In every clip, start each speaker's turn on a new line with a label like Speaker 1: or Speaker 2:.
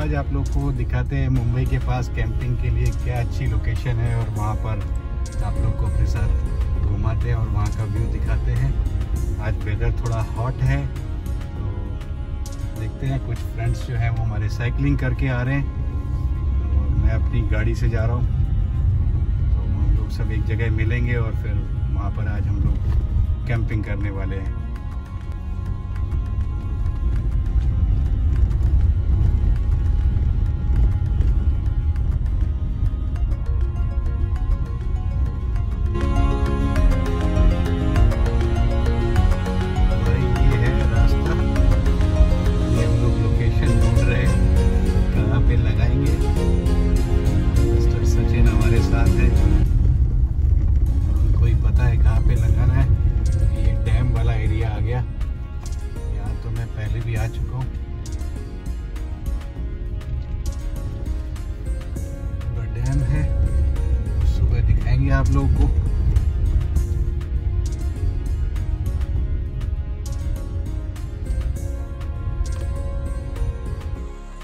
Speaker 1: आप लोग को दिखाते हैं मुंबई के पास कैंपिंग के लिए क्या अच्छी लोकेशन है और वहाँ पर आप लोग को अपने साथ घुमाते हैं और वहाँ का व्यू दिखाते हैं। आज वेदर थोड़ा हॉट है तो देखते हैं कुछ फ्रेंड्स जो हैं वो हमारे साइकिलिंग करके आ रहे हैं। और मैं अपनी गाड़ी से जा रहा हूँ। तो हम लोग सब एक जगह मिलेंगे और फिर वहाँ पर आज हम लोग कैंपिंग करने वाले हैं। आप लोगों को।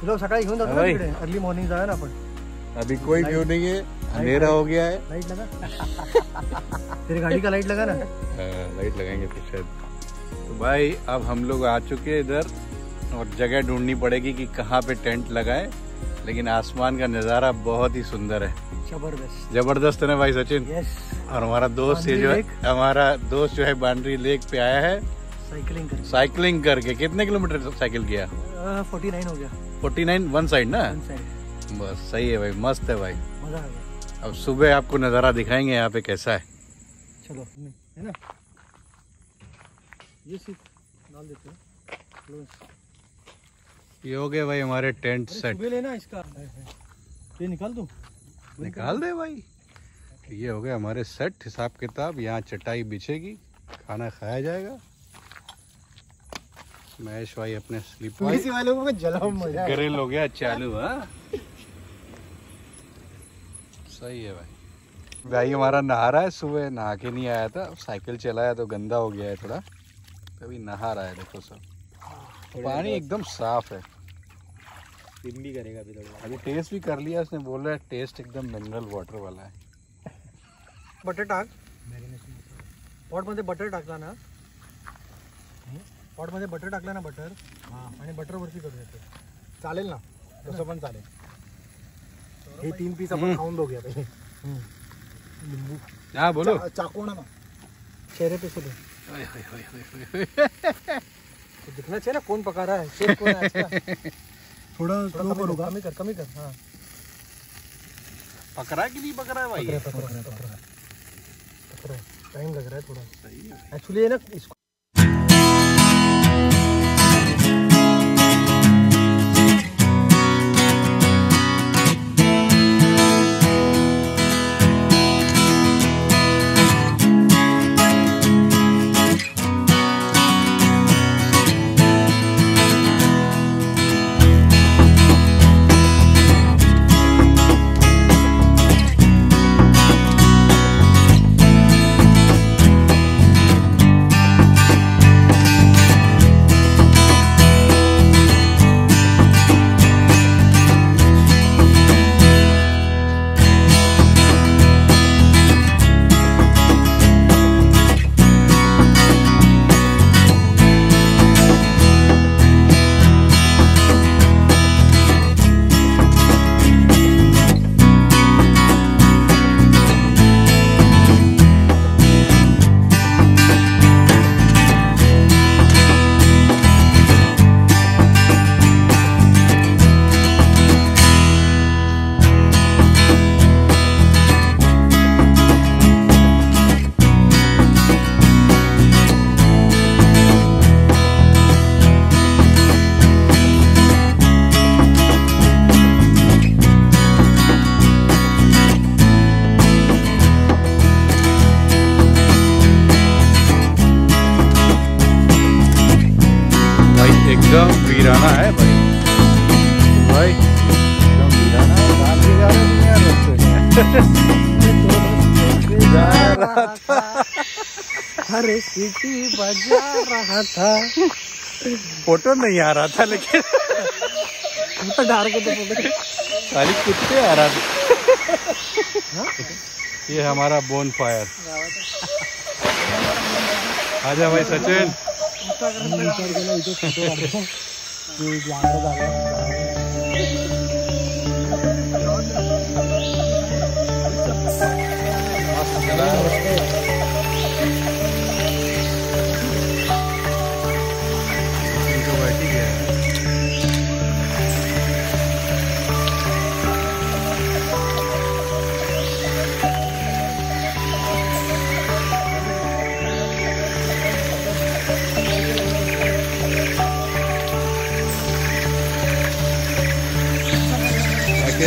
Speaker 2: तुला सकाळी घेऊन जातो ना अर्ली मॉर्निंग जाऊया ना आपण.
Speaker 3: अभी कोई व्यू नहीं है अंधेरा हो गया है।
Speaker 2: लाइट लगा। तेरी गाड़ी का लाइट लगा ना?
Speaker 3: लाइट लगाएँगे फिर शायद। तो भाई अब हम लोग आ चुके हैं इधर और जगह ढूंढनी पड़ेगी कि कहाँ पे टेंट लगाए। लेकिन आसमान का नज़ारा बहुत ही सुंदर है।
Speaker 2: ज़बरदस्त।
Speaker 3: ज़बरदस्त है ना भाई सचिन?
Speaker 2: यस
Speaker 3: और हमारा दोस्त ये जो है हमारा दोस्त जो है बांड्री लेक पे आया है।
Speaker 2: साइकिलिंग कर
Speaker 3: साइकिलिंग करके। कितने किलोमीटर साइकिल किया?
Speaker 2: फोर्टी नाइन हो गया।
Speaker 3: 49 वन साइड ना? बस सही है भाई मस्त है भाई।
Speaker 2: मज़ा आ गया।
Speaker 3: अब सुबह आपको नज़ारा दिखाएँगे यहाँ पे कैसा है।
Speaker 2: चलो है ना? ये सीट डाल देते हैं.
Speaker 3: ये हो गए भाई हमारे टेंट सेट।
Speaker 2: लेना इसका। ये निकाल दूँ।
Speaker 3: निकाल दे। भाई। ये हो गए हमारे सेट हिसाब किताब। यहाँ चटाई बिछेगी। खाना खाया जाएगा। महेश भाई अपने स्लीप
Speaker 2: पुलिस वालों। को जलाओ मज़ा
Speaker 3: ग्रिल हो गया चालू हाँ। सही है भाई। भाई हमारा नहा रहा है सुबह नहा के नहीं आया था। साइकिल चलाया तो गंदा हो गया है थोड़ा। अभी नहा रहा है देखो सब। पानी एकदम साफ़ है।
Speaker 2: दिन भी करेगा अभी थोड़ा
Speaker 3: अभी टेस्ट भी कर लिया उसने बोल है टेस्ट एकदम मिनरल वाटर वाला है।
Speaker 2: बटर टाक पॉट मध्ये बटर टाकला ना? पॉट मध्ये बटर टाकला ना बटर आणि बटर वरती करू येते चालेल ना? तसं पण चालेल. हे तीन पीस आपण खाऊन बघूया पहिले. लिंबू.
Speaker 3: हाँ बोलो.
Speaker 2: चाकू ना. चेहरे पे से तो दिखना चाहिए ना कौन पका रहा है शेफ कौन है इसका? थोड़ा कमी कर कमी कर कमी कर हाँ।
Speaker 3: पकड़ा है कि नहीं पकड़ा है भाई?
Speaker 2: पक रहा है, पक रहा है, पक रहा है टाइम लग रहा है थोड़ा।
Speaker 3: सही है।
Speaker 2: एक्चुअली है ना इसको
Speaker 3: वीराना है भाई। भाई एकदम वीराना है कहाँ ले जा रहे हो जा रहा था
Speaker 2: अरे सीटी बजा रहा था।
Speaker 3: फ़ोटो नहीं आ रहा था लेकिन
Speaker 2: तो डार के तो
Speaker 3: खाली कुत्ते आ रहा था। ये हमारा बोन फायर आजा भाई सचिन।
Speaker 2: Chui
Speaker 3: 那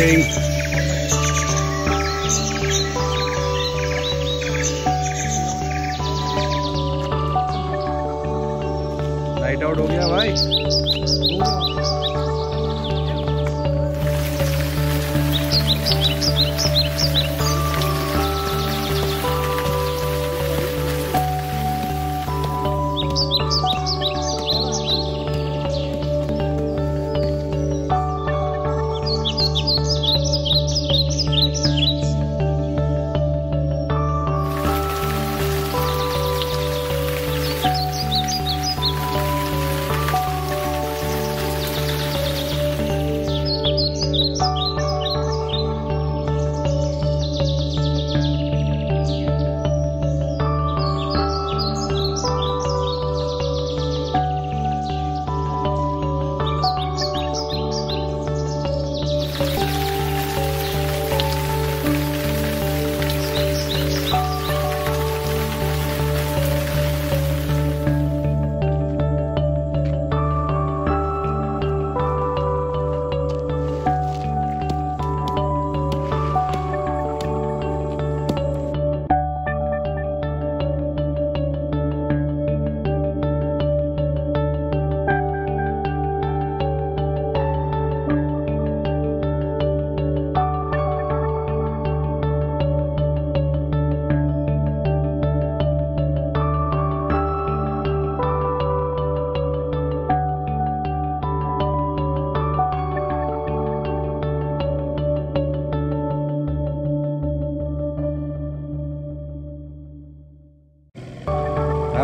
Speaker 3: game.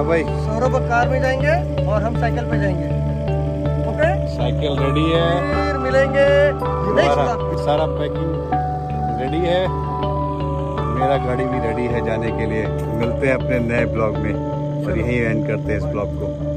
Speaker 3: हाँ भाई।
Speaker 2: सौरभ कार में जाएँगे और हम साइकिल पे जाएँगे। ओके?
Speaker 3: साइकिल रेडी है।
Speaker 2: फिर मिलेंगे।
Speaker 3: सारा पैकिंग रेडी है। मेरा गाड़ी भी रेडी है जाने के लिए। मिलते हैं अपने नए ब्लॉग में। और यही एंड करते हैं इस ब्लॉग को।